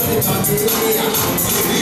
Hey, hang on the